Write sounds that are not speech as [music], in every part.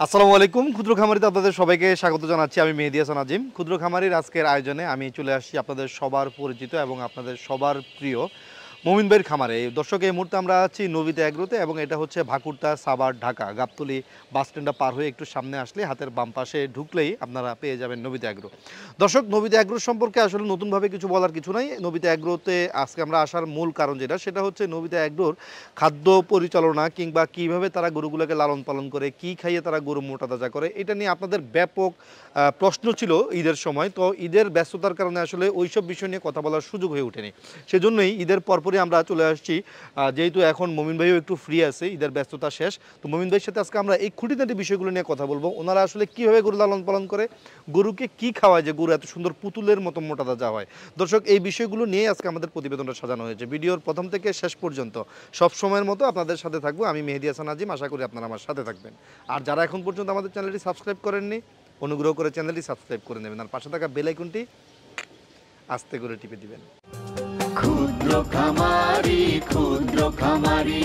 আসসালামু আলাইকুম, ক্ষুদ্র খামারিতে আপনাদের সবাইকে স্বাগত জানাচ্ছি। আমি মেহেদি হাসান ক্ষুদ্র খামারির আজকের আয়োজনে আমি চলে আসছি আপনাদের সবার পরিচিত এবং আপনাদের সবার প্রিয় মোমিন ভাইয়ের খামারে। দর্শক, এই মুহূর্তে আমরা আছি নবীতে এগ্রোতে এবং এটা হচ্ছে ভাকুরতা সাবার ঢাকা। গাবতলি বাস স্ট্যান্ডটা পার হয়ে একটু সামনে আসলে হাতের বাম পাশে ঢুকলেই আপনারা পেয়ে যাবেন নবীতে এগ্রো। দর্শক নবীতে এগ্রো সম্পর্কে আসলে নতুনভাবে কিছু বলার কিছু নাই। নবীতে এগ্রোতে আজকে আমরা আসার মূল কারণ যেটা, সেটা হচ্ছে নবীতে এগ্রোর খাদ্য পরিচালনা কিংবা কীভাবে তারা গরুগুলোকে লালন পালন করে, কি খাইয়ে তারা গরু মোটা তাজা করে, এটা নিয়ে আপনাদের ব্যাপক প্রশ্ন ছিল ঈদের সময়। তো ঈদের ব্যস্ততার কারণে আসলে ওইসব বিষয় নিয়ে কথা বলার সুযোগ হয়ে ওঠেনি। সেজন্যই ঈদের পরপরই আমরা চলে আসছি। যেহেতু এখন মমিন ভাইও একটু ফ্রি আছে, ঈদের ব্যস্ততা শেষ। তো মমিন ভাইয়ের সাথে আজকে আমরা এই খুঁটিনাটি বিষয়গুলো নিয়ে কথা বলব। ওনারা আসলে কীভাবে গরু লালন পালন করে, গরুকে কি খাওয়ায় যে গরু এত সুন্দর পুতুলের মতো মোটা তাজা হয়। দর্শক, এই বিষয়গুলো নিয়ে আজকে আমাদের প্রতিবেদনটা সাজানো হয়েছে। ভিডিওর প্রথম থেকে শেষ পর্যন্ত সব সময়ের মতো আপনাদের সাথে থাকব। আমি মেহেদি হাসান আজিম, আশা করি আপনারা আমার সাথে থাকবেন। আর যারা এখন পর্যন্ত আমাদের চ্যানেলটি সাবস্ক্রাইব করেননি, অনুগ্রহ করে চ্যানেলটি সাবস্ক্রাইব করে নেবেন। আর পাশে থাকা বেল আস্তে করে টিপে দিবেন। ক্ষুদ্র খামারি ক্ষুদ্র খামারি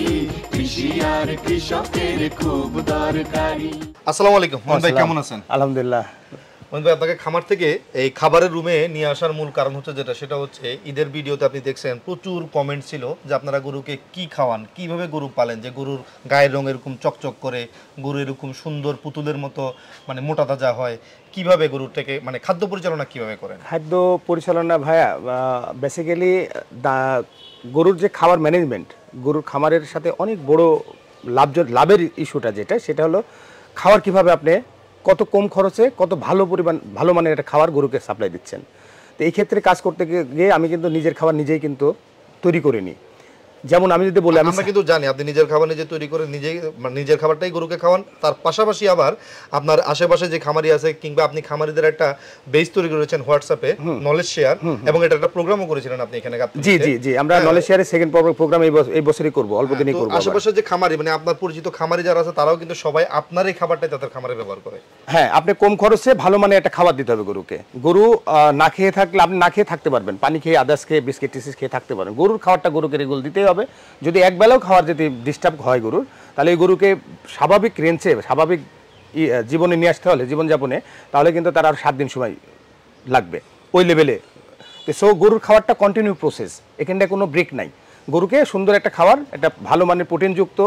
কৃষি আর কৃষকের খুব দরকারি। আসসালামু আলাইকুম। ভাই কেমন আছেন? আলহামদুলিল্লাহ। আপনাকে খামার থেকে এই খাবারের রুমে নিয়ে আসার মূল কারণ হচ্ছে যেটা, সেটা হচ্ছে ঈদের ভিডিওতে আপনি দেখছেন প্রচুর কমেন্ট ছিল যে আপনারা গরুকে কি খাওয়ান, কীভাবে গরু পালেন, যে গরুর গায়ের রং এরকম চকচক করে, গরু এরকম সুন্দর পুতুলের মতো মানে মোটা তাজা হয়, কীভাবে গরুটাকে মানে খাদ্য পরিচালনা কীভাবে করেন? খাদ্য পরিচালনা ভাইয়া বেসিক্যালি গরুর যে খাবার ম্যানেজমেন্ট গরুর খামারের সাথে অনেক বড় লাভ লাভের ইস্যুটা যেটা, সেটা হলো খাবার কীভাবে আপনি কত কম খরচে কত ভালো পরিমাণ, ভালো মানের একটা খাবার গরুকে সাপ্লাই দিচ্ছেন। তো এই ক্ষেত্রে কাজ করতে গিয়ে- আমি কিন্তু নিজের খাবার নিজেই কিন্তু তৈরি করে নিই। যেমন আমি যদি বলি আমরা কিন্তু জানি আপনি নিজের খাবার নিজে তৈরি করে নিজেই মানে নিজের খাবারটাই গরুকে খাওয়ান। তার পাশাপাশি আবার আপনার আশেপাশে যে খামারি আছে কিংবা আপনি খামারিদের একটা বেস তৈরি করেছেন হোয়াটসঅ্যাপে নলেজ শেয়ার এবং এটা একটা প্রোগ্রামও করেছিলেন আপনি এখানে জি জি জি। আমরা নলেজ শেয়ারের সেকেন্ড প্রোগ্রাম এই বছ- এই বছরই করব অল্প দিনই তো করব আশেপাশে যে খামারি মানে আপনার পরিচিত খামারি যারা আছে তারাও কিন্তু সবাই আপনার এই খাবারটাই তাদের খামারে ব্যবহার করে। হ্যাঁ আপনি কম খরচে ভালো মানে একটা খাবার দিতে হবে গরুকে। গরু আহ, না খেয়ে থাকলে আপনি না খেয়ে থাকতে পারবেন। পানি খেয়ে আদার্স খেয়ে বিস্কিট টিস্কিট খেয়ে থাকতে পারবেন। গরুর খাবারটা গরুকে রেগুল দিতেই হবে। যদি একবেলাও খাওয়ার যদি ডিস্টার্ব হয় গরুর, তাহলে এই গরুকে স্বাভাবিক রেঞ্চে স্বাভাবিক জীবনে নিয়ে আসতে হলে, জীবনযাপনে, তাহলে কিন্তু তার আর সাত দিন সময় লাগবে ওই লেভেলে সো গরুর খাবারটা কন্টিনিউ প্রসেস এখানটায় কোনো ব্রেক নাই। গরুকে সুন্দর একটা খাবার, একটা ভালো মানের প্রোটিনযুক্ত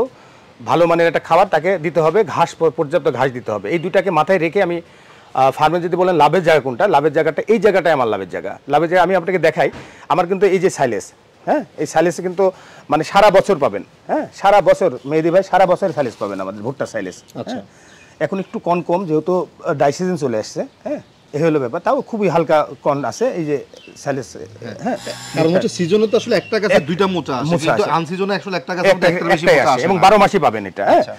ভালো মানের একটা খাবার তাকে দিতে হবে, ঘাস পর্যাপ্ত ঘাস দিতে হবে। এই দুটাকে মাথায় রেখে আমি ফার্মে যদি বলেন, লাভের জায়গা কোনটা? লাভের জায়গাটা, এই জায়গাটাই আমার লাভের জায়গা। লাভের জায়গা আমি আপনাকে দেখাই। আমার কিন্তু এই যে সাইলেস হ্যাঁ এই সাইলেসে কিন্তু মানে সারা বছর পাবেন। হ্যাঁ সারা বছর মেহেদি ভাই সারা বছর সাইলেস পাবেন আমাদের ভুট্টা সাইলেস। আচ্ছা। এখন একটু কন কম যেহেতু ডাইসিজন চলে আসছে হ্যাঁ এই হলো ব্যাপার। তাও খুবই হালকা কন আছে এই যে সাইলেস হ্যাঁ। কারণ হচ্ছে সিজনে তো আসলে একটা গাছে দুইটা মোচা আসে মোচা কিন্তু আসে। আনসিজনে আসলে একটা গাছে একটা- একটা বেশি মোচা আসে আসে এবং মাসই পাবেন এটা হ্যাঁ। আচ্ছা।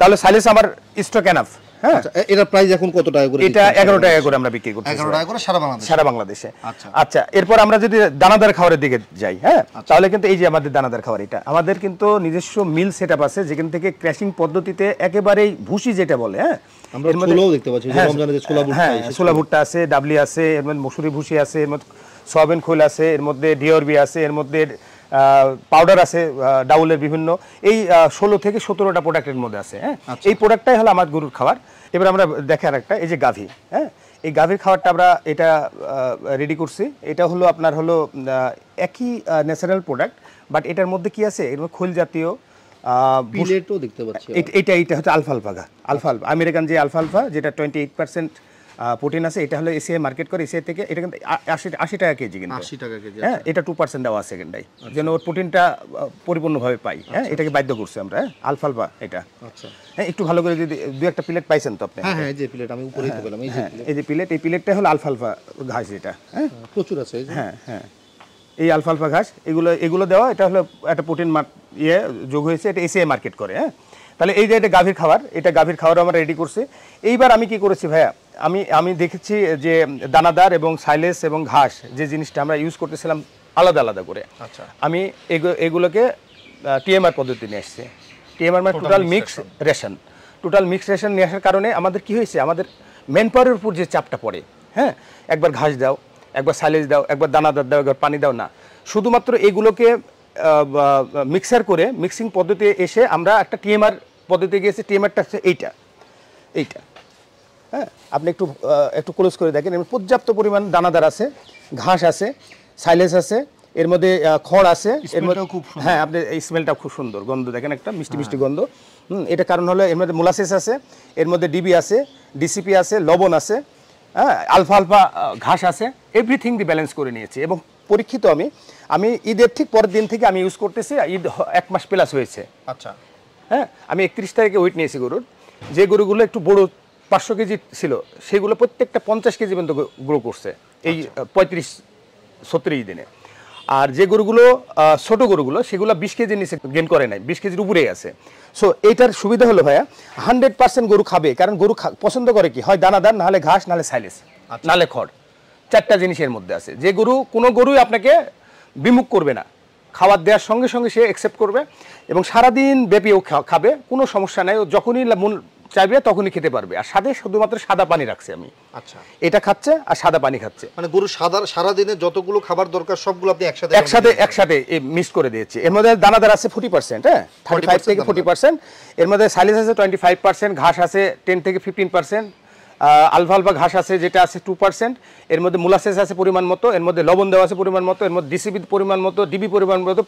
তাহলে সাইলেস আমার স্টক এনাফ হ্যাঁ? আচ্ছা, প্রাইস এখন কত টাকা করে এটা এগারো টাকা করে আমরা বিক্রি করছি এগারো টাকা করে সারা বাংলাদেশ? সারা বাংলাদেশে। আচ্ছা। আচ্ছা এরপর আমরা যদি দানাদার খাবারের দিকে যাই হ্যাঁ? তাহলে কিন্তু এই যে আমাদের দানাদার খাবার এটা আমাদের কিন্তু নিজস্ব মিল সেট আছে যেখান থেকে ক্র্যাশিং পদ্ধতিতে একেবারেই ভুসি যেটা বলে হ্যাঁ? আমরা ছোলাও দেখতে পাচ্ছি, হ্যাঁ, রমজানে যে ছোলা ভুট্টা ছোলা ভুট্টা আছে ডাবলি আছে এর মধ্যে মসুরি ভুসি আছে এর মধ্যে সয়াবিন খোল আছে এর মধ্যে ডিওরবি আছে এর মধ্যে পাউডার আছে ডাউলের বিভিন্ন। এই ষোলো থেকে সতেরোটা প্রোডাক্টের মধ্যে আছে হ্যাঁ? আচ্ছা। এই প্রোডাক্টটাই হলো আমার গরুর খাবার। এবার আমরা দেখে আর একটা এই যে গাভী হ্যাঁ? এই গাভীর খাবারটা আমরা এটা রেডি করছি। এটা হলো আপনার হলো একই ন্যাচারাল প্রোডাক্ট বাট এটার মধ্যে কি আছে? এর খোল জাতীয় আহ, দেখতে পাচ্ছি এটা- এটা হচ্ছে আলফা আলফা গা। আলফা আলফা আমেরিকান যে আলফা আলফা যেটা টোয়েন্টি এইট পার্সেন্ট প্রোটিন আছে এটা হলো এসিআই মার্কেট করে এসিআই থেকে এটা কিন্তু আশি আশি টাকা কেজি কিন্তু। 80 টাকা কেজি, হ্যাঁ এটা টু পার্সেন্ট দেওয়া আছে এখানটাই যেন ওর প্রোটিনটা পরিপূর্ণভাবে পাই। হ্যাঁ এটাকে বাধ্য করছি আমরা হ্যাঁ আলফা আলফা এটা। আচ্ছা। হ্যাঁ একটু ভালো করে যদি দু একটা প্লেট পাইছেন তো আপনি। হ্যাঁ হ্যাঁ এই যে প্লেট আমি উপরেই তো পেলাম এই যে হ্যাঁ এই যে প্লেট এই প্লেটটা হলো আলফা আলফা ঘাস এটা হ্যাঁ। প্রচুর আছে হ্যাঁ হ্যাঁ। এই আলফা আলফা ঘাস এগুলো এগুলো দেওয়া এটা হলো একটা প্রোটিন ইয়ে যোগ হয়েছে এটা এসিআই মার্কেট করে হ্যাঁ। তাহলে এই যে এটা গাভীর খাবার এটা গাভীর খাবার আমরা রেডি করছি। এইবার আমি কি করেছি ভাইয়া? আমি আমি দেখেছি যে দানাদার এবং সাইলেস এবং ঘাস যে জিনিসটা আমরা ইউজ করতেছিলাম আলাদা আলাদা করে। আচ্ছা। আমি এগু- এগুলোকে টিএমআর পদ্ধতি নিয়ে এসেছি। টিএমআর মানে total mix ration total mix ration নিয়ে আসার কারণে আমাদের কি হয়েছে? আমাদের মেন পাওয়ারের উপর যে চাপটা পড়ে হ্যাঁ? একবার ঘাস দাও একবার সাইলেজ দাও একবার দানাদার দাও একবার পানি দাও না। শুধুমাত্র এগুলোকে মিক্সার করে মিক্সিং পদ্ধতি এসে আমরা একটা টিএমআর পদ্ধতি গিয়েছে। টিএমআরটা হচ্ছে এইটা। এইটা। হ্যাঁ আপনি একটু একটু ক্লোজ করে দেখেন। এর পর্যাপ্ত পরিমাণ দানাদার আছে ঘাস আছে সাইলেন্স আছে এর মধ্যে খড় আছে এর মধ্যে খুব হ্যাঁ আপনি এই স্মেলটা খুব সুন্দর গন্ধ দেখেন একটা মিষ্টি মিষ্টি গন্ধ। হুম এটা কারণ হলো এর মধ্যে মোলাসিস আছে এর মধ্যে ডিবি আছে ডিসিপি আছে লবণ আছে হ্যাঁ আলফা আলফা ঘাস আছে এভরিথিং দি ব্যালেন্স করে নিয়েছি। এবং পরীক্ষিত আমি আমি ঈদের ঠিক পরের দিন থেকে আমি ইউজ করতেছি ঈদ এক মাস প্লাস হয়েছে। আচ্ছা। হ্যাঁ আমি একত্রিশ তারিখে ওয়েট নিয়েছি গরুর। যে গরুগুলো একটু বড় পাঁচশো কেজি ছিল সেগুলো প্রত্যেকটা পঞ্চাশ কেজি পর্যন্ত গ্রো করছে এই পঁয়ত্রিশ ছত্রিশ দিনে। আর যে গরুগুলো ছোট গরুগুলো সেগুলো বিশ কেজির নিচে গেন করে নাই বিশ কেজির উপরেই আছে। সো এইটার সুবিধা হলো ভাইয়া হান্ড্রেড পার্সেন্ট গরু খাবে কারণ গরু পছন্দ করে কি? হয় দানাদার নাহলে ঘাস নাহলে সাইলেস নাহলে খড়। চারটা জিনিসের মধ্যে আছে। যে গরু কোনো গরুই আপনাকে বিমুখ করবে না। খাবার দেওয়ার সঙ্গে সঙ্গে সে অ্যাকসেপ্ট করবে এবং সারাদিন ব্যাপী ও খাবে কোনো সমস্যা নাই। ও যখনই লা- মন চাইবে তখনই খেতে পারবে। আর সাথে শুধুমাত্র সাদা পানি রাখছি আমি। আচ্ছা। এটা খাচ্ছে আর সাদা পানি খাচ্ছে। মানে গরু সাদা সারাদিনে যতগুলো খাবার দরকার সবগুলো আপনি একসাথে একসাথে একসাথে মিক্স করে দিয়েছি। এর মধ্যে দানাদার আছে ফোর্টি পার্সেন্ট হ্যাঁ? থার্টি ফাইভ 40% থেকে ফোর্টি পার্সেন্ট এর মধ্যে সাইলেস আছে টোয়েন্টি ফাইভ পার্সেন্ট ঘাস আছে টেন থেকে ফিফটিন পার্সেন্ট আলফা আলফা ঘাস আছে যেটা আছে টু পার্সেন্ট এর মধ্যে মুলাসেস আছে পরিমাণ মতো এর মধ্যে লবণ দেওয়া আছে পরিমাণ মতো এর মধ্যে ডিসিবি পরিমাণ মতো ডিবি পরিমাণ মতো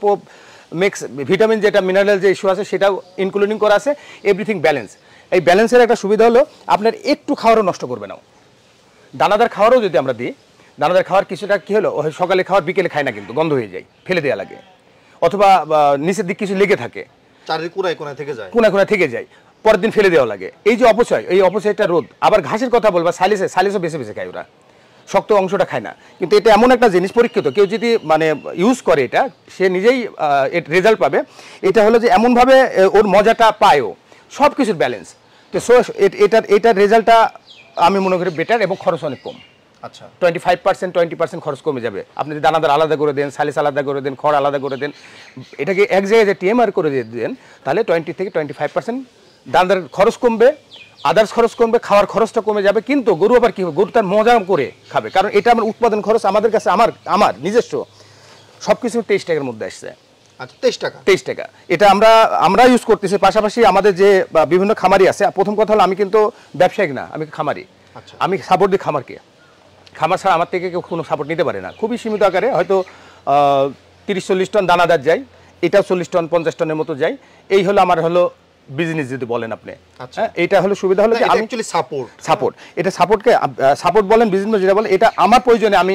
মিক্স ভিটামিন যেটা মিনারেল যে ইস্যু আছে সেটাও ইনক্লুডিং করা আছে। এভরিথিং ব্যালেন্স এই ব্যালেন্সের একটা সুবিধা হলো আপনার একটু খাওয়ারও নষ্ট করবে না। দানাদার খাওয়ারও যদি আমরা দিই দানাদার খাওয়ার কিছুটা কি হলো ওই সকালে খাওয়ার বিকেলে খায় না কিন্তু গন্ধ হয়ে যায় ফেলে দেওয়া লাগে। অথবা নিচের দিক কিছু লেগে থাকে কোনায় কোনায় থেকে যায়। কোনা কোনা থেকে যায় পরের দিন ফেলে দেওয়া লাগে। এই যে অপচয় এই অপচয়টা রোধ। আবার ঘাসের কথা বলবা সালিসে সালিসও বেছে বেছে খায় ওরা। শক্ত অংশটা খায় না। কিন্তু এটা এমন একটা জিনিস পরীক্ষিত কেউ যদি মানে ইউজ করে এটা সে নিজেই রেজাল্ট পাবে। এটা হলো যে এমনভাবে ওর মজাটা পায়ও। সব কিছুর ব্যালেন্স তো সো এটার এটার রেজাল্টটা আমি মনে করি বেটার এবং খরচ অনেক কম। আচ্ছা। Twenty five percent twenty percent খরচ কমে যাবে। আপনি যদি দানাদার আলাদা করে দেন সালিস আলাদা করে দেন খড় আলাদা করে দেন এটাকে এক জায়গায় যে টিএমআর করে দিয়ে দেন তাহলে টোয়েন্টি থেকে টোয়েন্টি ফাইভ পার্সেন্ট দানাদার খরচ কমবে আদার্স খরচ কমবে খাওয়ার খরচটা কমে যাবে কিন্তু গরু আবার কি হবে? গরু তার মজা করে খাবে। কারণ এটা আমার উৎপাদন খরচ আমাদের কাছে আমার আমার নিজস্ব। সব কিছু তেইশ টাকার মধ্যে আসছে। টাকা। তেইশ টাকা। এটা আমরা আমরা ইউজ করতেছি পাশাপাশি আমাদের যে বিভিন্ন খামারি আছে প্রথম কথা হলো আমি কিন্তু ব্যবসায়িক না আমি খামারি। আচ্ছা। আমি সাপোর্ট দিই খামারকে খামার ছাড়া আমার থেকে কেউ কোনো সাপোর্ট নিতে পারে না। খুবই সীমিত আকারে হয়তো তিরিশ চল্লিশ টন দানাদার যায় এটাও চল্লিশ টন পঞ্চাশ টনের মতো যায়। এই হলো আমার হলো বিজনেস যদি বলেন আপনি। আচ্ছা। হ্যাঁ এইটা হলো সুবিধা হলো যে আমি অ্যাকচুয়ালি সাপোর্ট সাপোর্ট এটা সাপোর্টকে সাপোর্ট বলেন বিজনেস যেটা বলেন এটা আমার প্রয়োজনে আমি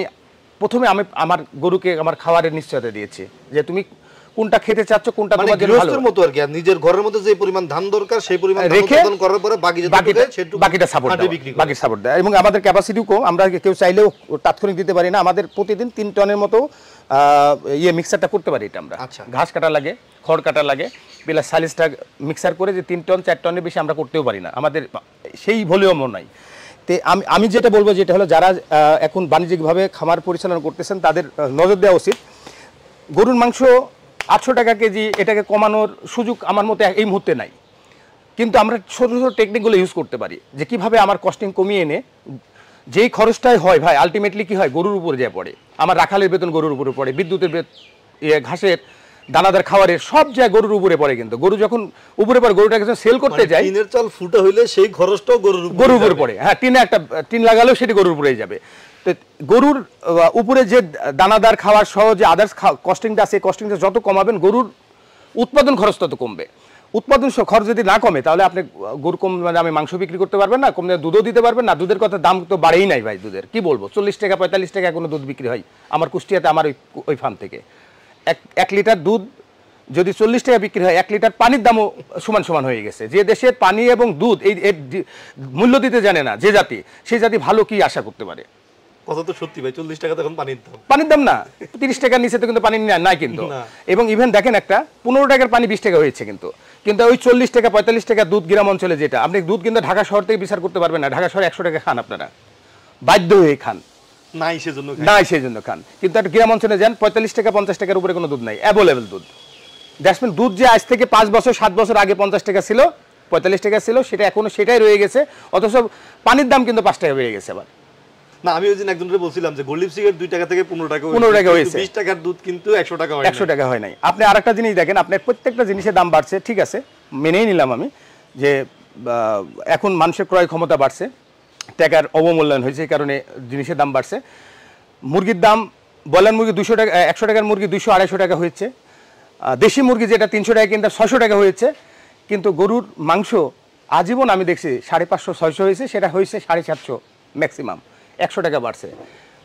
প্রথমে আমি আমার গরুকে আমার খাবারের নিশ্চয়তা দিয়েছি। যে তুমি কোনটা খেতে চাচ্ছ কোনটা মানে তোমার জন্য ভালো? মতো আর কি নিজের ঘরের মধ্যে যে পরিমাণ ধান দরকার সেই পরিমাণ ধান উৎপাদন করার পরে বাকি যেটা বাকিটা সাপোর্ট বাকি সাপোর্ট দেয় এবং আমাদের ক্যাপাসিটিও কম আমরা কেউ চাইলেও তাৎক্ষণিক দিতে পারি না। আমাদের প্রতিদিন তিন টনের মতো ইয়ে মিক্সারটা করতে পারি এটা আমরা। আচ্ছা। ঘাস কাটা লাগে খড় কাটা লাগে প্লাস সালিসটা মিক্সার করে যে তিন টন চার টনের বেশি আমরা করতেও পারি না। আমাদের সেই ভলিউমও নাই। তে আমি আমি যেটা বলব যেটা হলো যারা এখন বাণিজ্যিকভাবে খামার পরিচালনা করতেছেন তাদের নজর দেওয়া উচিত। গরুর মাংস আটশো টাকা কেজি এটাকে কমানোর সুযোগ আমার মতে এই মুহূর্তে নাই। কিন্তু আমরা ছোট ছোট টেকনিকগুলো ইউজ করতে পারি যে কীভাবে আমার কস্টিং কমিয়ে এনে যেই খরচটাই হয় ভাই আলটিমেটলি কি হয় গরুর উপরে যায় পড়ে। আমার রাখালের বেতন গরুর উপরে পড়ে বিদ্যুতের ইয়ে ঘাসের দানাদার খাবারের সব জায়গায় গরুর উপরে পড়ে কিন্তু। গরু যখন উপরে পড়ে গরুটাকে সেল করতে মানে যায় টিনের চাল ফুটা হইলে সেই খরচটাও গরুর উপরে গরুর উপরে পড়ে। হ্যাঁ টিনে একটা টিন লাগালেও সেটি গরুর উপরেই যাবে। গরুর উপরে যে দানাদার খাওয়ার সহ যে আদার্স কস্টিংটা আছে কস্টিংটা যত কমাবেন, গরুর উৎপাদন খরচ তত কমবে। উৎপাদন খরচ যদি না কমে, তাহলে আপনি গরু কম মানে আমি মাংস বিক্রি করতে পারবেন না, কম দুধও দিতে পারবেন না, দুধের কথা দাম তো বাড়েই নাই ভাই দুধের। কি বলব? চল্লিশ টাকা, পঁয়তাল্লিশ টাকা কোনো দুধ বিক্রি হয়। আমার কুষ্টিয়াতে, আমার ওই ওই ফার্ম থেকে। এক এক লিটার দুধ যদি চল্লিশ টাকা বিক্রি হয়, এক লিটার পানির দামও সমান সমান হয়ে গেছে। যে দেশের পানি এবং দুধ, এই মূল্য দিতে জানে না, যে জাতি সেই জাতি ভালো কি আশা করতে পারে? কথা তো সত্যি ভাই চল্লিশ টাকা তখন পানির দাম। পানির দাম না তিরিশ টাকার নিচে তো কিন্তু পানি না- কিন্তু। এবং ইভেন দেখেন একটা পনেরো টাকার পানি বিশ টাকা হয়েছে কিন্তু। কিন্তু ওই চল্লিশ টাকা পঁয়তাল্লিশ টাকা দুধ গ্রাম অঞ্চলে যেটা আপনি দুধ কিন্তু ঢাকা শহর থেকে বিচার করতে পারবেন না। ঢাকা শহরে একশো টাকা খান আপনারা। বাধ্য হয়ে খান। নাই সেজন্য। নাই খান। কিন্তু একটা গ্রাম অঞ্চলে যান পঁয়তাল্লিশ টাকা পঞ্চাশ টাকার উপরে কোনো দুধ নাই। অ্যাভেলেবেল দুধ। দেখবেন দুধ যে আজ থেকে পাঁচ বছর সাত বছর আগে পঞ্চাশ টাকা ছিল পঁয়তাল্লিশ টাকা ছিল সেটা এখনও সেটাই রয়ে গেছে। অথচ পানির দাম কিন্তু পাঁচ টাকা হয়ে গেছে আবার। না আমি ওই দিন একজনকে বলছিলাম যে গোল্ড লিপস্টিকের দুই টাকা থেকে পনেরো টাকা 15 টাকা হয়েছে। বিশ টাকার দুধ কিন্তু একশো টাকা হয় একশো টাকা হয় নাই। আপনি আরেকটা জিনিস দেখেন আপনার প্রত্যেকটা জিনিসের দাম বাড়ছে ঠিক আছে? মেনেই নিলাম আমি যে এখন মানুষের ক্রয় ক্ষমতা বাড়ছে টাকার অবমূল্যায়ন হয়েছে এই কারণে জিনিসের দাম বাড়ছে। মুরগির দাম ব্রয়লার মুরগি দুশো টাকা একশো টাকার মুরগি দুশো আড়াইশো টাকা হয়েছে। দেশি মুরগি যেটা তিনশো টাকা কিনতে ছয়শো টাকা হয়েছে কিন্তু গরুর মাংস আজীবন আমি দেখছি সাড়ে পাঁচশো ছয়শো হয়েছে সেটা হয়েছে সাড়ে সাতশো ম্যাক্সিমাম। একশো টাকা বাড়ছে।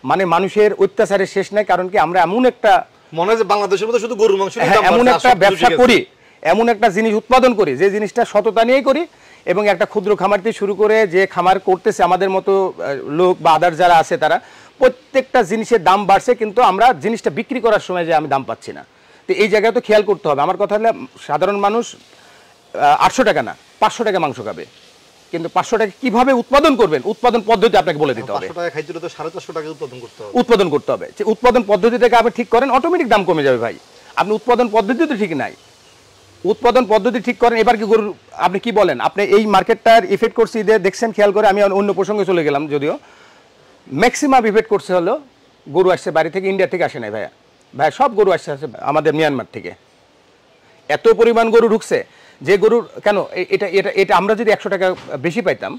মানে মানুষের অত্যাচারের শেষ নাই কারণ কি আমরা এমন একটা মনে হয় বাংলাদেশের মধ্যে শুধু গরুর মাংস হ্যাঁ, এমন একটা ব্যবসা করি এমন একটা জিনিস উৎপাদন করি যে জিনিসটা সততা নিয়েই করি এবং একটা ক্ষুদ্র খামার থেকে শুরু করে যে খামার করতেছে আমাদের মতো লোক বা আদার যারা আছে তারা প্রত্যেকটা জিনিসের দাম বাড়ছে কিন্তু আমরা জিনিসটা বিক্রি করার সময় যে আমি দাম পাচ্ছি না। তো এই জায়গায় তো খেয়াল করতে হবে। আমার কথা হলে সাধারণ মানুষ আটশো টাকা না পাঁচশো টাকা মাংস খাবে। কিন্তু পাঁচশো টাকা কীভাবে উৎপাদন করবেন? উৎপাদন পদ্ধতি আপনাকে বলে দিতে হবে। উৎপাদন করতে হবে। উৎপাদন যে উৎপাদন পদ্ধতিটাকে আপনি ঠিক করেন অটোমেটিক দাম কমে যাবে ভাই। আপনি উৎপাদন পদ্ধতি তো ঠিক নাই। উৎপাদন পদ্ধতি ঠিক করেন এবার কি গরুর আপনি কি বলেন? আপনি এই মার্কেটটার ইফেক্ট করছে ঈদে দেখছেন খেয়াল করে আমি অন্য প্রসঙ্গে চলে গেলাম যদিও। ম্যাক্সিমাম ইফেক্ট করছে হলো গরু আসছে বাড়ি থেকে ইন্ডিয়া থেকে আসে নাই ভাইয়া। ভাইয়া সব গরু আসছে আসছে আমাদের মিয়ানমার থেকে। এত পরিমাণ গরু ঢুকছে যে গরুর, কেন এটা এটা এটা আমরা যদি একশো টাকা বেশি পাইতাম,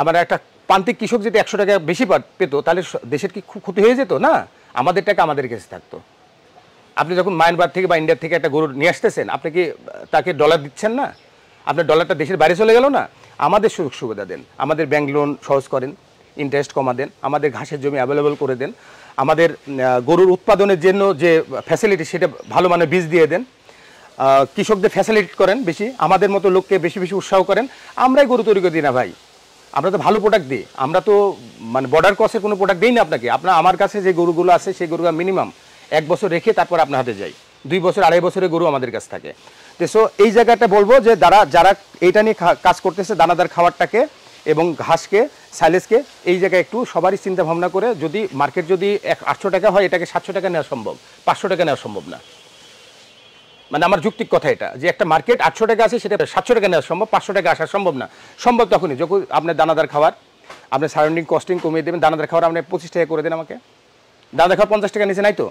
আমরা একটা প্রান্তিক কৃষক যদি একশো টাকা বেশি পেত, তাহলে দেশের কি খুব ক্ষতি হয়ে যেত? না, আমাদের টাকা আমাদের কাছে থাকতো। আপনি যখন মায়ানমার থেকে বা ইন্ডিয়া থেকে একটা গরু নিয়ে আসতেছেন, আপনি কি তাকে ডলার দিচ্ছেন না? আপনার ডলারটা দেশের বাইরে চলে গেল না? আমাদের সুযোগ সুবিধা দেন, আমাদের ব্যাংক লোন সহজ করেন ইন্টারেস্ট কমা দেন, আমাদের ঘাসের জমি অ্যাভেলেবল করে দেন, আমাদের গরুর উৎপাদনের জন্য যে ফ্যাসিলিটি সেটা ভালো মানের বীজ দিয়ে দেন কৃষকদের ফ্যাসিলিটি করেন বেশি, আমাদের মতো লোককে বেশি বেশি উৎসাহ করেন। আমরাই গরু তৈরি করে দিই না ভাই। আমরা তো ভালো প্রোডাক্ট দিই। আমরা তো মানে বর্ডার ক্রসের কোনো প্রোডাক্ট দিই না আপনাকে। আপনার, আমার কাছে যে গরুগুলো আছে, সেই গরুগুলো মিনিমাম এক বছর রেখে তারপর আপনার হাতে যাই। দুই বছর, আড়াই বছরের গরু আমাদের কাছে থাকে। তো সো এই জায়গাটা বলব যে যারা যারা এইটা নিয়ে কাজ করতেছে, দানাদার খাবারটাকে এবং ঘাসকে সাইলেজকে এই জায়গায় একটু সবারই চিন্তা ভাবনা করে যদি মার্কেট যদি এক আটশো টাকা হয়, এটাকে সাতশো টাকা নেওয়া সম্ভব। পাঁচশো টাকা নেওয়া সম্ভব না। মানে আমার যুক্তিক কথা এটা যে একটা মার্কেট আটশো টাকা আছে সেটা সাতশো টাকা নেওয়া সম্ভব পাঁচশো টাকা আসা সম্ভব না। সম্ভব তখনই যখন আপনার দানাদার খাবার আপনি সারাউন্ডিং কস্টিং কমিয়ে দেবেন দানাদার খাবার আপনি পঁচিশ টাকা করে দেন আমাকে। দানাদার খাবার পঞ্চাশ টাকা নিচে নাই তো?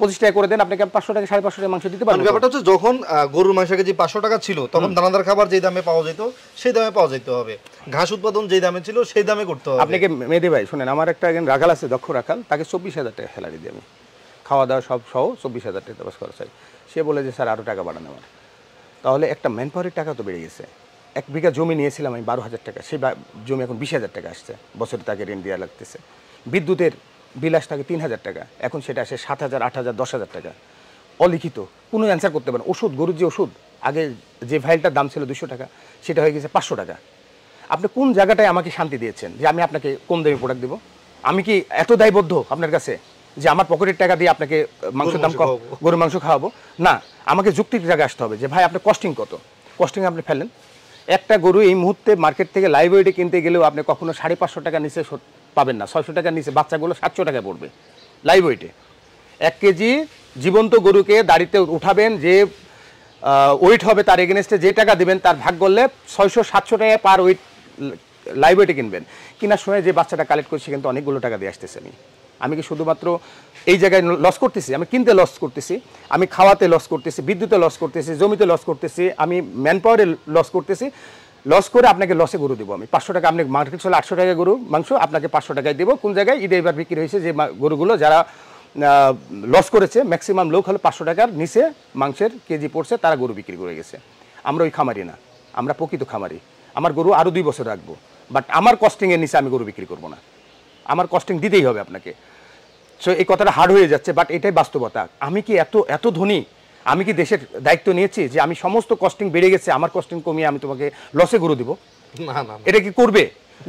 পঁচিশ টাকা করে দেন আপনাকে পাঁচশো টাকা সাড়ে পাঁচশো টাকা মাংস দিতে মানে পারব। তো? ব্যাপারটা হচ্ছে যখন গরুর মাংস কেজি পাঁচশো টাকা ছিল তখন দানাদার খাবার যে দামে পাওয়া যেত সেই দামে পাওয়া যেতে হবে। ঘাস উৎপাদন যেই দামে ছিল সেই দামে করতে হবে। আপনাকে মেয়েদে ভাই শুনেন আমার একটা একজন রাখাল আছে দক্ষ রাখাল তাকে চব্বিশ হাজার টাকা স্যালারি দিই আমি খাওয়া দাওয়া সব সহ চব্বিশ হাজার টাকা খরচ হয় সে বলে যে, স্যার আরও টাকা বাড়ানো আমার। তাহলে একটা ম্যান পাওয়ারের টাকা তো বেড়ে গেছে। এক বিঘা জমি নিয়েছিলাম আমি বারো হাজার টাকা, সেই জমি এখন বিশ হাজার টাকা আসছে, বছরে তাকে ঋণ দেওয়া লাগতেছে। বিদ্যুতের বিল আসতে থাকে তিন হাজার টাকা, এখন সেটা আসে সাত হাজার, আট হাজার, দশ হাজার টাকা। অলিখিত, কোনো অ্যান্সার করতে পারেন ওষুধ, গরুর যে ওষুধ, আগে যে ফাইলটার দাম ছিল দুশো টাকা, সেটা হয়ে গেছে পাঁচশো টাকা। আপনি কোন জায়গাটায় আমাকে শান্তি দিয়েছেন যে আমি আপনাকে কম দামি প্রোডাক্ট দেবো? আমি কি এত দায়বদ্ধ আপনার কাছে? যে আমার পকেটের টাকা দিয়ে আপনাকে মাংসের দাম। গরুর মাংস খাওয়াবো। না আমাকে যুক্তির জায়গায় আসতে হবে যে ভাই আপনার কস্টিং কত? কস্টিং আপনি ফেলেন। একটা গরু এই মুহূর্তে মার্কেট থেকে লাইভ ওয়েটে কিনতে গেলেও আপনি কখনো সাড়ে পাঁচশো টাকা নিচে পাবেন না। ছয়শো টাকার নিচে বাচ্চাগুলো সাতশো টাকা পড়বে লাইভ ওয়েটে এক কেজি জীবন্ত গরুকে দাড়িতে উঠাবেন যে ওয়েট হবে তার এগেনস্টে যে টাকা দেবেন তার ভাগ করলে ছয়শো সাতশো টাকা পার ওয়েট লাইভ ওয়েটে কিনবেন। কেনার সময় যে বাচ্চাটা কালেক্ট করছে কিন্তু অনেকগুলো টাকা দিয়ে আসতেছে। আমি আমি কি শুধুমাত্র এই জায়গায় লস করতেছি? আমি কিনতে লস করতেছি, আমি খাওয়াতে লস করতেছি, বিদ্যুতে লস করতেছি, জমিতে লস করতেছি, আমি ম্যান পাওয়ারে লস করতেছি। লস করে আপনাকে লসে গরু দেবো আমি। পাঁচশো টাকা আপনি মার্কেট চলে আটশো টাকা গরু, মাংস আপনাকে পাঁচশো টাকায় দেবো। কোন জায়গায়? ঈদে এবার বিক্রি হয়েছে যে গরুগুলো যারা লস করেছে ম্যাক্সিমাম লোক হলো পাঁচশো টাকার নিচে মাংসের কেজি পড়ছে, তারা গরু বিক্রি করে গেছে। আমরা ওই খামারি না, আমরা প্রকৃত খামারি। আমার গরু আরও দুই বছর রাখব বাট আমার কস্টিংয়ের নিচে আমি গরু বিক্রি করব না। আমার কস্টিং দিতেই হবে আপনাকে। সো এই কথাটা হার্ড হয়ে যাচ্ছে বাট এটাই বাস্তবতা। আমি কি এত এত ধনী? আমি কি দেশের দায়িত্ব নিয়েছি যে আমি সমস্ত কস্টিং বেড়ে গেছে আমার কস্টিং কমিয়ে আমি তোমাকে লসে গরু দিব? না না না। এটা কি করবে?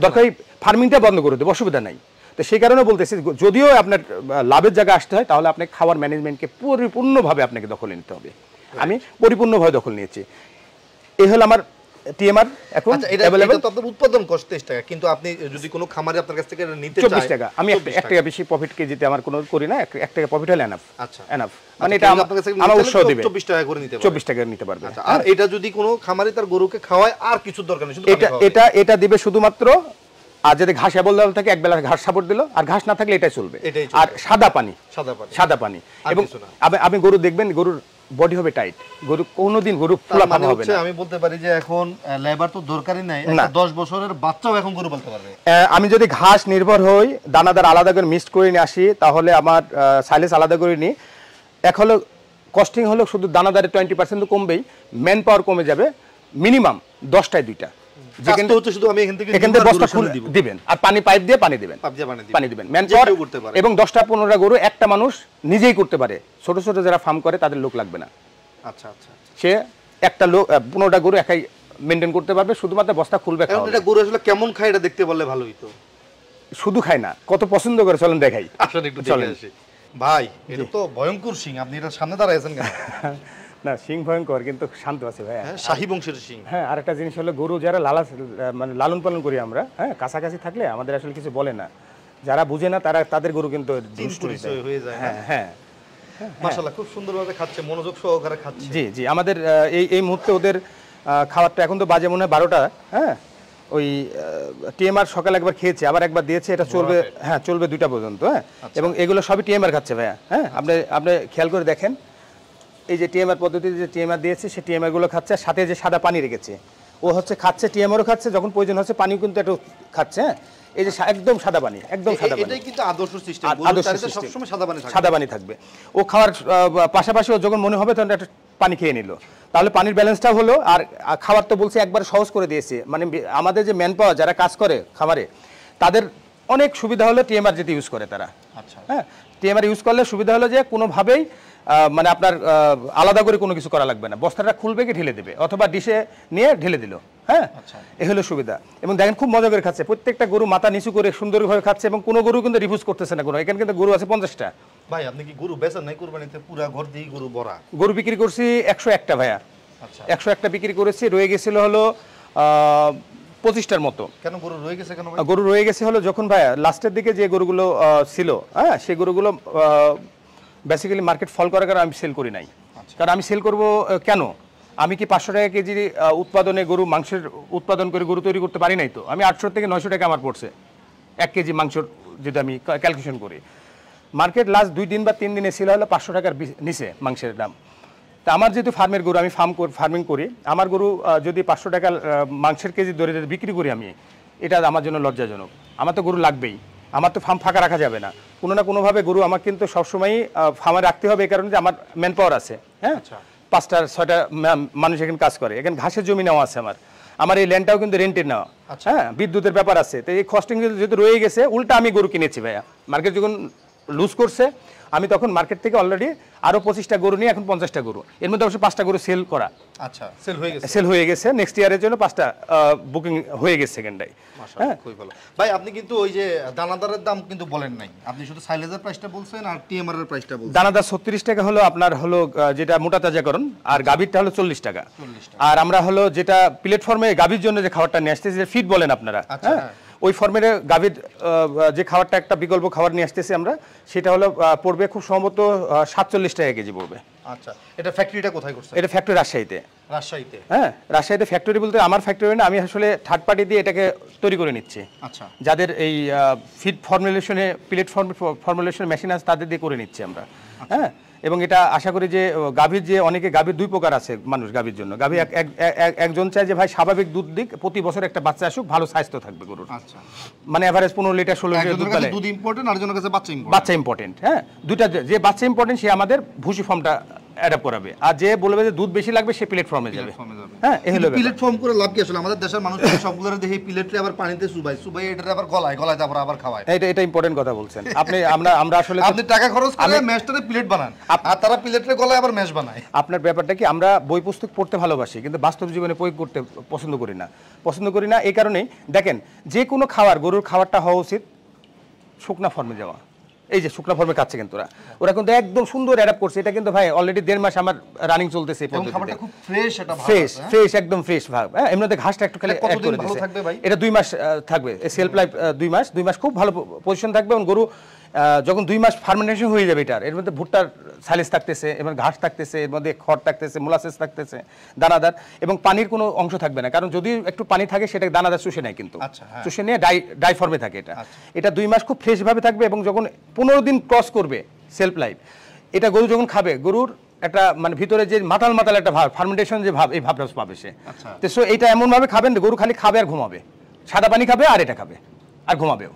দরকার ফার্মিংটা বন্ধ করে দেবো অসুবিধা নাই। তো সেই কারণে বলতেছি যদিও আপনার লাভের জায়গায় আসতে হয় তাহলে আপনাকে খাওয়ার ম্যানেজমেন্টকে পরিপূর্ণভাবে আপনাকে দখলে নিতে হবে। আমি পরিপূর্ণভাবে দখল নিয়েছি। এই হলো আমার টিএমআর এখন আচ্ছা এটা তো আপনার উৎপাদন কষ্ট টাকা কিন্তু আপনি যদি কোনো খামারে আপনার কাছ থেকে নিতে চায় টাকা। আমি একটা 24 এক টাকা বেশি প্রফিট কেজিতে আমার কোনো করি না এক- এক টাকা প্রফিট হলে এনাফ আচ্ছা। এনাফ মানে মানে এটা এটা আমার- আপনার কাছে আমার উৎসাহ দিবে। 24 টাকা করে নিতে পারবে। চব্বিশ টাকা নিতে পারবে। আচ্ছা আর এটা যদি কোনো খামারে তার গরুকে খাওয়ায় আর কিছু দরকার নেই শুধু এটা এটা এটা দিবে শুধুমাত্র আর যদি ঘাস অ্যাভেলেবল থাকে এক বেলা ঘাস সাপোর্ট দিল আর ঘাস না থাকলে এটাই চলবে। আর সাদা পানি। সাদা পানি। সাদা পানি। এবং আপনি গরু দেখবেন গরুর বডি হবে টাইট গরু কোনোদিন গরু তার ফুলা মানে হবে না। আমি বলতে পারি যে এখন লেবার তো দরকারই নাই। না। একটা দশ বছরের বাচ্চাও এখন গরু পালতে পারবে। আমি যদি ঘাস নির্ভর হই দানাদার আলাদা করে মিক্স করে নিয়ে আসি তাহলে আমার সাইলেস আলাদা করে নিই। এখন হলো কস্টিং হলো শুধু দানাদারে টোয়েন্টি পার্সেন্ট তো কমবেই ম্যান পাওয়ার কমে যাবে। মিনিমাম দশটায় দুইটা। যেখানে হচ্ছে শুধু আমি এখান থেকে এখান থেকে বস্তা খুলে দিবেন। আর পানি পাইপ দিয়ে পানি দিবেন। পানি দিবেন। পানি দিবেন। ম্যান যে পাওয়ার কেউ করতে পারে। এবং দশটা পনেরোটা গরু একটা মানুষ নিজেই করতে পারে। ছোট ছোট যারা ফার্ম করে তাদের লোক লাগবে না। আচ্ছা আচ্ছা সে একটা লোক আহ, পনেরোটা গরু একাই মেনটেন করতে পারবে শুধুমাত্র বস্তা খুলবে এটা গরু আসলে কেমন খায় এটা দেখতে পারলে ভালো হইতো শুধু খায় না কত পছন্দ করে চলেন দেখাই। আসলে একটু চলেন। ভাই এটা তো ভয়ঙ্কর সিং আপনি এটা সামনে কেন? [laughs] না সিং ভয়ঙ্কর কিন্তু শান্ত আছে ভাইয়া। হ্যাঁ শাহী বংশের সিং। হ্যাঁ আরেকটা জিনিস হলো গরু যারা লালা মানে লালন পালন করি আমরা হ্যাঁ কাছাকাছি থাকলে আমাদের আসলে কিছু বলে না। যারা বুঝে না তারা তাদের গরু কিন্তু হয়ে যায়। হয়ে যায় হ্যাঁ হ্যাঁ। মাশাআল্লাহ খুব সুন্দরভাবে খাচ্ছে মনোযোগ সহকারে খাচ্ছে। জি জি আমাদের এই এই মুহূর্তে ওদের খাবারটা এখন তো বাজে মনে হয় বারোটা হ্যাঁ? ওই টিএমআর সকালে একবার খেয়েছে আবার একবার দিয়েছে এটা চলবে হ্যাঁ চলবে দুইটা পর্যন্ত হ্যাঁ? এবং এগুলো সবই টিএমআর খাচ্ছে ভাইয়া হ্যাঁ? আপনি আপনি খেয়াল করে দেখেন এই যে টিএমআর পদ্ধতিতে যে টিএমআর দিয়েছে সে টিএমআরগুলো খাচ্ছে সাথে যে সাদা পানি রেখেছে ও হচ্ছে খাচ্ছে টিএমআরও খাচ্ছে যখন প্রয়োজন হচ্ছে পানিও কিন্তু একটু খাচ্ছে হ্যাঁ? এই যে একদম সাদা পানি একদম সাদা পানি। এটাই কিন্তু আদর্শ সিস্টেম system। সবসময় সাদা পানি সাদা পানি থাকবে। ও খাওয়ার পাশাপাশি ও যখন মনে হবে তখন একটা পানি খেয়ে নিল। তাহলে পানির ব্যালেন্সটা হলো আর খাবার তো বলছে একবার সহজ করে দিয়েছে। মানে আমাদের যে ম্যান পাওয়ার যারা কাজ করে খামারে তাদের অনেক সুবিধা হলো টিএমআর যেতে ইউজ করে তারা। আচ্ছা। হ্যাঁ? টিএমআর ইউজ করলে সুবিধা হলো যে কোনোভাবেই মানে আপনার আলাদা করে কোনো কিছু করা লাগবে না। বস্তাটা খুলবে কি ঢেলে দেবে? অথবা ডিশে নিয়ে ঢেলে দিল হ্যাঁ? আচ্ছা। এ হলো সুবিধা। এবং দেখেন খুব মজা করে খাচ্ছে। প্রত্যেকটা গরু মাথা নিচু করে সুন্দরভাবে খাচ্ছে এবং কোনো গরু কিন্তু রিফিউজ করতেছে না কোনো। এখানে কিন্তু গরু আছে পঞ্চাশটা। ভাই আপনি কি গরু বেচেন নাই কুরবানিতে? পুরা ঘর দিয়ে গরু ভরা। গরু বিক্রি করছি একশো একটা ভাইয়া। আচ্ছা। একশো একটা বিক্রি করেছি রয়ে গেছিল হলো পঁচিশটার মতো। কেন গরু রয়ে গেছে কেন গরু রয়ে গেছে হলো যখন ভাইয়া লাস্টের দিকে যে গরুগুলো ছিল হ্যাঁ সেই গরুগুলো বেসিক্যালি মার্কেট ফল করার কারণে আমি সেল করি নাই। কারণ আমি সেল করব কেন? আমি কি পাঁচশো টাকা কেজি উৎপাদনে গরু মাংসের উৎপাদন করে গরু তৈরি করতে পারি নাই তো? আমি আটশো থেকে নয়শো টাকা আমার পড়ছে। এক কেজি মাংসর যদি আমি ক্যালকুলেশন করি। মার্কেট লাস্ট দুই দিন বা তিন দিনে সেল হলো পাঁচশো টাকার নিচে মাংসের দাম। তা আমার যেহেতু ফার্মের গরু আমি ফার্ম ফার্মিং করি। আমার গরু যদি পাঁচশো টাকা মাংসের কেজি ধরে বিক্রি করি আমি এটা আমার জন্য লজ্জাজনক। আমার তো গরু লাগবেই। আমার তো ফার্ম ফাঁকা রাখা যাবে না। কোনো না কোনোভাবে গরু আমার কিন্তু সবসময়ই ফার্মে রাখতে হবে এই কারণে যে আমার ম্যান পাওয়ার আছে হ্যাঁ? পাঁচটা ছয়টা মানুষ এখানে কাজ করে। এখানে ঘাসের জমি নেওয়া আছে আমার। আমার এই ল্যান্ডটাও কিন্তু রেন্টের নেওয়া। হ্যাঁ বিদ্যুতের ব্যাপার আছে। তো এই কস্টিং যেহেতু রয়ে গেছে উল্টা আমি গরু কিনেছি ভাইয়া। মার্কেট যখন লুজ করছে আমি তখন মার্কেট থেকে অলরেডি আরও পঁচিশটা গরু নিয়ে এখন পঞ্চাশটা গরু। এর মধ্যে অবশ্য পাঁচটা গরু সেল করা। আচ্ছা সেল হয়ে গেছে। সেল হয়ে গেছে। নেক্সট ইয়ারের জন্য পাঁচটা বুকিং হয়ে গেছে খুবই ভালো। ভাই আপনি কিন্তু ওই যে দানাদারের দাম কিন্তু বলেন নাই। আপনি শুধু সাইলেজের প্রাইসটা বলছেন আর টিএমআর এর প্রাইসটা বলছেন। দানাদার ছত্রিশ টাকা হলো আপনার হলো যেটা মোটা তাজাকরণ আর গাভীরটা হলো চল্লিশ টাকা। আর আমরা হলো যেটা প্ল্যাটফর্মে গাভীর জন্য যে খাবারটা নিয়ে আসতেছি যে ফিড বলেন আপনারা আচ্ছা, হ্যাঁ? হ্যাঁ। ওই ফর্মের গাভীর যে খাবারটা একটা বিকল্প খাবার নিয়ে আসতেছি আমরা সেটা হলো পড়বে খুব সম্ভবত সাতচল্লিশ টাকা কেজি পড়বে। আচ্ছা এটা ফ্যাক্টরিটা কোথায় করছেন? এটা ফ্যাক্টরি রাজশাহীতে। রাজশাহীতে? হ্যাঁ রাজশাহীতে ফ্যাক্টরি বলতে আমার ফ্যাক্টরি না আমি আসলে থার্ড পার্টি দিয়ে এটাকে তৈরি করে নিচ্ছি। আচ্ছা। যাদের এই ফিড ফর্মুলেশনে প্লেটফর্ম ফর্মুলেশন মেশিন আছে তাদের দিয়ে করে নিচ্ছি আমরা। হ্যাঁ এবং এটা আশা করি যে গাভীর যে অনেকে গাভীর দুই প্রকার আছে মানুষ গাভীর জন্য। গাভী এক- এক- এক- একজন চায় যে ভাই স্বাভাবিক দুধ দিক প্রতি বছর একটা বাচ্চা আসুক ভালো স্বাস্থ্য থাকবে গরুর। আচ্ছা। মানে এভারেজ পনেরো লিটার ষোলো লিটার দুধ দুধ ইম্পর্টেন্ট আর কাছে বাচ্চা ইম্পর্টেন্ট বাচ্চা ইম্পর্টেন্ট হ্যাঁ? দুইটা যে- যে বাচ্চা ইম্পর্টেন্ট সে আমাদের ভুসি ফর্মটা অ্যাডাপ্ট করাবে। আর যে বলবে যে দুধ বেশি লাগবে সে প্লেটফর্মে যাবে। হ্যাঁ এই হলো ব্যাপার। ফর্ম করে লাভ কি আসলে? আমাদের দেশের মানুষ সবগুলোর দেখে পিলেটে আবার পানিতে সুবাই সুবাই এটা আবার গলায় গলায় তারপর আবার খাওয়ায়। এটা এটা ইম্পর্টেন্ট কথা বলছেন। আপনি আমরা আমরা আসলে আপনি টাকা খরচ করে ম্যাশটারে প্লেট বানান। আর তারা প্লেটের গলায় আবার ম্যাশ বানায়। আপনার ব্যাপারটা কি আমরা বই পুস্তক পড়তে ভালোবাসি কিন্তু বাস্তব জীবনে প্রয়োগ করতে পছন্দ করি না। পছন্দ করি না এই কারণেই। দেখেন যে কোনো খাবার গরুর খাবারটা হওয়া উচিত শুকনা ফর্মে যাওয়া। এই যে শুকনা ফর্মে খাচ্ছে কিন্তু ওরা। ওরা কিন্তু একদম সুন্দর অ্যাডাপ্ট করছে। এটা কিন্তু ভাই অলরেডি দেড় মাস আমার রানিং চলতেছে এই খাবারটা খুব ফ্রেশ এটা ফ্রেশ? ফ্রেশ একদম ফ্রেশ ভাব হ্যাঁ? এমনিতে ঘাসটা একটু খালি এটা কতদিন ভালো থাকবে ভাই? এটা দুই মাস থাকবে। সেলফ লাইফ দুই মাস দুই মাস খুব ভালো পজিশন থাকবে এবং গরু যখন দুই মাস ফার্মেন্টেশন হয়ে যাবে এটার এর মধ্যে ভুট্টার সালিস থাকতেছে এবং ঘাস থাকতেছে এর মধ্যে খড় থাকতেছে মোলাসেস থাকতেছে দানাদার এবং পানির কোনো অংশ থাকবে না। কারণ যদি একটু পানি থাকে সেটা দানাদার চুষে নেয় কিন্তু। আচ্ছা, হ্যাঁ। চুষে নিয়ে ডাই ডাই ফর্মে থাকে এটা। এটা দুই মাস খুব ফ্রেশ ভাবে থাকবে এবং যখন পনেরো দিন ক্রস করবে সেলফ লাইফ এটা গরু যখন খাবে গরুর একটা মানে ভিতরে যে মাতাল মাতাল একটা ভাব ফার্মেন্টেশন যে ভাব এই ভাবটা পাবে সে। আচ্ছা। তো সো এটা এমনভাবে খাবেন গরু খালি খাবে আর ঘুমাবে। সাদা পানি খাবে আর এটা খাবে আর ঘুমাবেও।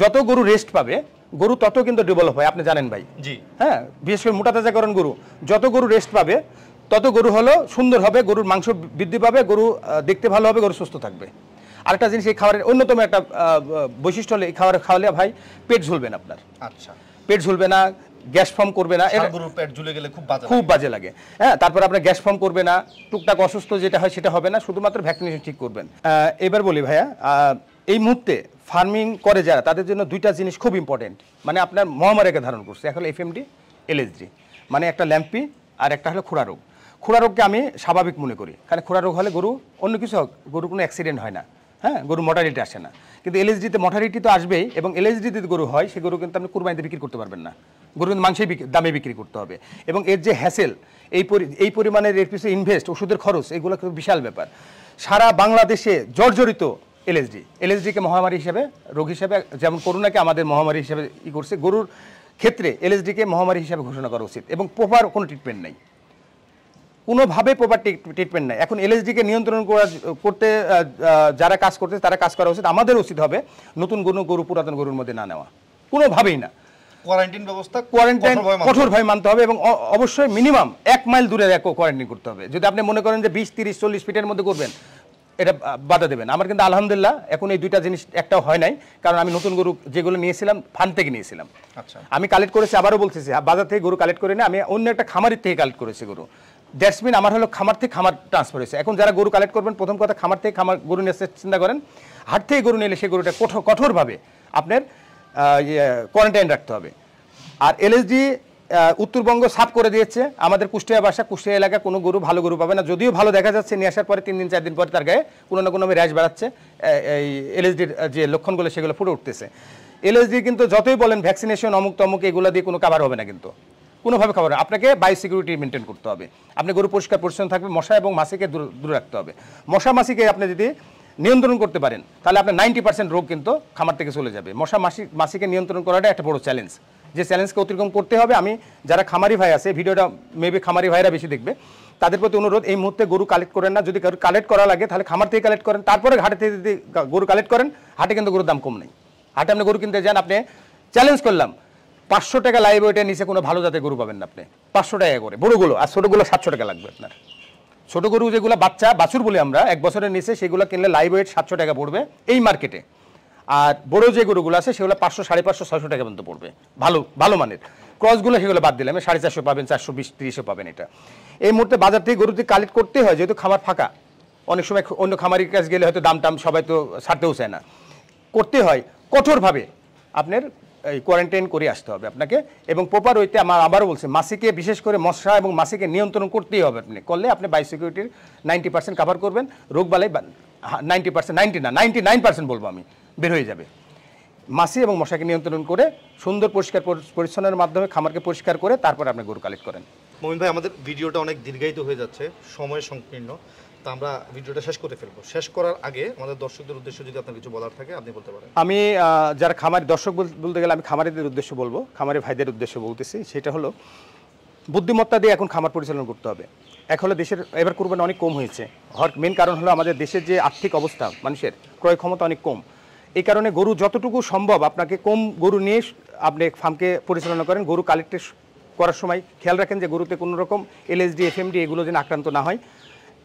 যত গরু রেস্ট পাবে গরু তত কিন্তু ডেভেলপ হয় আপনি জানেন ভাই। জি। হ্যাঁ বিশেষ করে মোটা তাজাকরণ গরু যত গরু রেস্ট পাবে তত গরু হলো সুন্দর হবে গরুর মাংস বৃদ্ধি পাবে গরু দেখতে ভালো হবে গরু সুস্থ থাকবে। আরেকটা জিনিস এই খাবারের অন্যতম একটা বৈশিষ্ট্য হলে এই খাবার খাওয়ালে ভাই পেট ঝুলবে না আপনার। আচ্ছা। পেট ঝুলবে না গ্যাস ফর্ম করবে না গরুর পেট ঝুলে গেলে খুব বাজে খুব বাজে লাগে। হ্যাঁ তারপর আপনার গ্যাস ফর্ম করবে না টুকটাক অসুস্থ যেটা হয় সেটা হবে না শুধুমাত্র ভ্যাকসিনেশন ঠিক করবেন। এবার বলি ভাইয়া এই মুহূর্তে ফার্মিং করে যারা তাদের জন্য দুইটা জিনিস খুব ইম্পর্টেন্ট মানে আপনার মহামারীকে ধারণ করছে এখন এফএমডি এলএসডি মানে একটা ল্যাম্পি আর একটা হলো খুরা রোগ। খুরা রোগকে আমি স্বাভাবিক মনে করি। কারণ খুরা রোগ হলে গরু অন্য কিছু হোক গরু কোনো অ্যাক্সিডেন্ট হয় না। হ্যাঁ গরু মর্টালিটি আসে না। কিন্তু এলএসডিতে মর্টালিটি তো আসবেই এবং এলএসডিতে গরু হয় সেই গরু কিন্তু আপনি কুরবানিতে বিক্রি করতে পারবেন না। গরু কিন্তু মাংসেই বিক্রি- দামে বিক্রি করতে হবে। এবং এর যে হ্যাসেল এই এই পরিমাণের এর পিছনে ইনভেস্ট ওষুধের খরচ, এগুলো কিন্তু বিশাল ব্যাপার। সারা বাংলাদেশে জর্জরিত এলএসডি এলএসডিকে মহামারী হিসেবে, রোগ হিসেবে, যেমন করোনাকে আমাদের মহামারী হিসেবে ই করছে, গরুর ক্ষেত্রে এলএসডিকে মহামারী হিসেবে ঘোষণা করা উচিত এবং প্রপার কোনো ট্রিটমেন্ট নেই। কোনোভাবে প্রপার ট্রিটমেন্ট নেই। এখন এলএসডিকে নিয়ন্ত্রণ করা করতে যারা কাজ করতে তারা কাজ করা উচিত। আমাদের উচিত হবে নতুন গরু গরু পুরাতন গরুর মধ্যে না নেওয়া। কোনোভাবেই না। কোয়ারেন্টাইন ব্যবস্থা কোয়ারেন্টাইন কঠোরভাবে মানতে হবে। এবং অবশ্যই মিনিমাম এক মাইল দূরে কোয়ারেন্টাইন করতে হবে। যদি আপনি মনে করেন যে বিশ তিরিশ চল্লিশ ফিটের মধ্যে করবেন এটা বাধা দেবেন। আমার কিন্তু আলহামদুলিল্লাহ এখন এই দুইটা জিনিস একটাও হয় নাই কারণ আমি নতুন গরু যেগুলো নিয়েছিলাম ফান থেকে নিয়েছিলাম। আচ্ছা। আমি কালেক্ট করেছি আবারও বলতেছি বাজার থেকে গরু কালেক্ট করে না আমি অন্য একটা খামারের থেকে কালেক্ট করেছি গরু। দ্যাটস মিন আমার হলো খামার থেকে খামার ট্রান্সফার হয়েছে। এখন যারা গরু কালেক্ট করবেন, প্রথম কথা খামার থেকে খামার গরু নিয়ে চিন্তা করেন, হাট থেকে গরু নিলে সেই গরুটা কঠোর কঠোরভাবে আপনার কোয়ারেন্টাইন রাখতে হবে। আর এলএসডি উত্তরবঙ্গ সাফ করে দিয়েছে। আমাদের কুষ্টিয়া বাসা, কুষ্টিয়া এলাকায় কোনো গরু ভালো গরু পাবে না। যদিও ভালো দেখা যাচ্ছে, নিয়ে আসার পরে তিন দিন, চার দিন পরে তার গায়ে কোনো না কোনো র্যাশ বাড়াচ্ছে। এই এলএসডির যে লক্ষণগুলো সেগুলো ফুটে উঠতেছে। এলএসডি কিন্তু যতই বলেন ভ্যাকসিনেশন অমুক তমুক এগুলো দিয়ে কোনো কাভার হবে না কিন্তু। কোনোভাবে খাবার না। আপনাকে বায়োসিকিউরিটি মেনটেন করতে হবে। আপনি গরু পরিষ্কার পরিচ্ছন্ন থাকবে মশা এবং মাসিকে দূর রাখতে হবে। মশা মাসিকে আপনি যদি নিয়ন্ত্রণ করতে পারেন, তাহলে আপনার নাইনটি পার্সেন্ট রোগ কিন্তু খামার থেকে চলে যাবে। মশা মাসি মাসিকে নিয়ন্ত্রণ করাটা একটা বড় চ্যালেঞ্জ যে চ্যালেঞ্জকে অতিক্রম করতে হবে, আমি যারা খামারি ভাই আছে, ভিডিওটা মেবি খামারি ভাইরা বেশি দেখবে, তাদের প্রতি অনুরোধ, এই মুহূর্তে গরু কালেক্ট করেন না, যদি কালেক্ট করা লাগে, তাহলে খামার থেকে কালেক্ট করেন, তারপরে ঘাটে থেকে যদি গরু কালেক্ট করেন, হাটে কিন্তু গরুর দাম কম নেই। হাটে আপনি গরু কিনতে যান, আপনি চ্যালেঞ্জ করলাম পাঁচশো টাকা লাইভ ওয়েটের নিচে কোনো ভালো জাতের গরু পাবেন না আপনি। পাঁচশো টাকা করে। বড়গুলো, আর ছোটোগুলো সাতশো টাকা লাগবে আপনার। ছোট গরু যেগুলো বাচ্চা, বাছুর বলি আমরা, এক বছরের নিচে সেগুলো কিনলে লাইভ ওয়েট সাতশো টাকা পড়বে এই মার্কেটে আর বড় যে গরুগুলো আছে সেগুলো পাঁচশো, সাড়ে পাঁচশো, ছয়শো টাকা পর্যন্ত পড়বে। ভালো ভালো মানের। ক্রসগুলো সেগুলো বাদ দিলাম। সাড়ে চারশো পাবেন, চারশো বিশ তিরিশও পাবেন এটা। এই মুহূর্তে বাজার থেকে গরু দিয়ে কালেক্ট করতে হয়, যেহেতু খামার ফাঁকা, অনেক সময় অন্য খামারের কাছে গেলে হয়তো দাম টাম সবাই তো ছাড়তেও চায় না। করতে হয়, কঠোরভাবে আপনার এই কোয়ারেন্টাইন করে আসতে হবে আপনাকে এবং প্রপার ওইতে আমার আবারও বলছি, মাসিকে বিশেষ করে মশা এবং মাসিকে নিয়ন্ত্রণ করতেই হবে আপনি। করলে আপনি বায়োসিকিউরিটির নাইনটি পার্সেন্ট কাভার করবেন, রোগ বালাই নাইনটি পার্সেন্ট নাইনটি না নাইনটি নাইন পার্সেন্ট বলব আমি, বের হয়ে যাবে। মাসি এবং মশাকে নিয়ন্ত্রণ করে সুন্দর পরিষ্কার পরিচ্ছন্নের মাধ্যমে খামারকে পরিষ্কার করে তারপর আপনি গরু কালেক্ট করেন। মমিন ভাই, আমাদের ভিডিওটা অনেক দীর্ঘায়িত হয়ে যাচ্ছে, সময় সংকীর্ণ। তা আমরা ভিডিওটা শেষ করে ফেলব। শেষ করার আগে আমাদের দর্শকদের উদ্দেশ্যে যদি আপনার কিছু বলার থাকে, আপনি বলতে পারেন। আমি যারা খামারি, দর্শক বল- বলতে গেলে আমি খামারিদের উদ্দেশ্য বলব, খামারি ভাইদের উদ্দেশ্য বলতেছি, সেটা হলো বুদ্ধিমত্তা দিয়ে এখন খামার পরিচালনা করতে হবে। এক হলো দেশের, এবার কোরবানি অনেক কম হয়েছে। হওয়ার মেন কারণ হলো আমাদের দেশের যে আর্থিক অবস্থা, মানুষের ক্রয় ক্ষমতা অনেক কম। এই কারণে গরু যতটুকু সম্ভব আপনাকে কম গরু নিয়ে আপনি ফার্মকে পরিচালনা করেন, গরু কালেক্টে করার সময় খেয়াল রাখেন যে গরুতে কোনো রকম এলএসডি এফএমডি এগুলো যেন আক্রান্ত না হয়।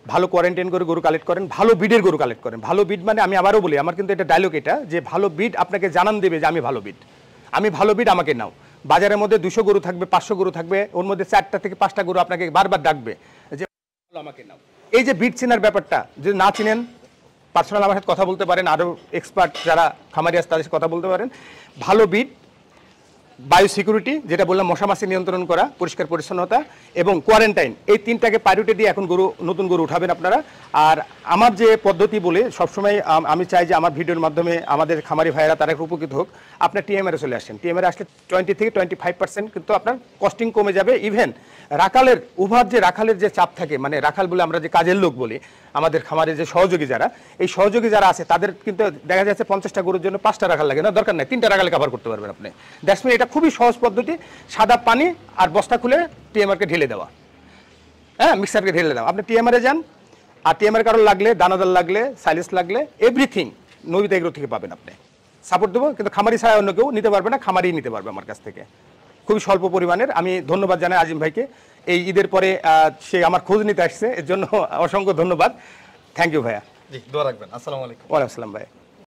ভালো কোয়ারেন্টাইন করে গরু কালেক্ট করেন, ভালো বিডের গরু কালেক্ট করেন। ভালো বিড মানে আমি আবারও বলি, আমার কিন্তু এটা ডায়লগ এটা, যে ভালো বিড আপনাকে জানান দেবে যে আমি ভালো বিড আমি ভালো বিড আমাকে নাও। বাজারের মধ্যে দুশো গরু থাকবে, পাঁচশো গরু থাকবে, ওর মধ্যে চারটা থেকে পাঁচটা গরু আপনাকে বারবার ডাকবে যে আমাকে নাও। এই যে বিট চেনার ব্যাপারটা, যদি না চিনেন পার্সোনাল আমার সাথে কথা বলতে পারেন, আরও এক্সপার্ট যারা খামারি আছে তাদের কথা বলতে পারেন। ভালো বিট বায়ো সিকিউরিটি যেটা বললাম মশা মশামাছি নিয়ন্ত্রণ করা, পরিষ্কার পরিচ্ছন্নতা এবং কোয়ারেন্টাইন, এই তিনটাকে প্রায়োরিটি দিয়ে এখন গরু, নতুন গরু উঠাবেন আপনারা। আর আমার যে পদ্ধতি বলে সবসময় আমি চাই যে আমার ভিডিওর মাধ্যমে আমাদের খামারি ভাইয়েরা তারা উপকৃত হোক। আপনার টিএমআরে চলে আসেন। টিএমআরে আসলে টোয়েন্টি থেকে টোয়েন্টি ফাইভ পার্সেন্ট কিন্তু আপনার কস্টিং কমে যাবে। ইভেন রাখালের, উভার যে রাখালের যে চাপ থাকে মানে রাখাল বলে আমরা যে কাজের লোক বলি, আমাদের খামারের যে সহযোগী যারা, এই সহযোগী যারা আছে, তাদের কিন্তু দেখা যাচ্ছে পঞ্চাশটা গরুর জন্য পাঁচটা রাখাল লাগে। না, দরকার নাই, তিনটা রাখালে কভার করতে পারবেন আপনি। দ্যাটস মিন এটা খুবই সহজ পদ্ধতি। সাদা পানি আর বস্তা খুলে টিএমআরকে ঢেলে দেওয়া। হ্যাঁ মিক্সারকে ঢেলে দেওয়া। আপনি টিএমআরে যান আর টিএমআর কারোর লাগলে দানাদার লাগলে সাইলেন্স লাগলে এভরিথিং নবিতা এগুলো থেকে পাবেন আপনি। সাপোর্ট দেবো কিন্তু খামারি ছাড়া অন্য কেউ নিতে পারবে না খামারি নিতে পারবে আমার কাছ থেকে। খুবই স্বল্প পরিমাণের। আমি ধন্যবাদ জানাই আজিম ভাইকে। এই ঈদের পরে সে আমার খোঁজ নিতে আসছে এর জন্য অসংখ্য ধন্যবাদ। থ্যাংক ইউ ভাইয়া। জি দোয়া রাখবেন। আসসালামু আলাইকুম। ওয়ালাইকুম আসসালাম ভাই